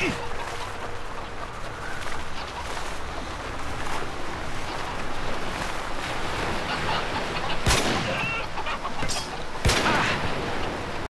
Ugh!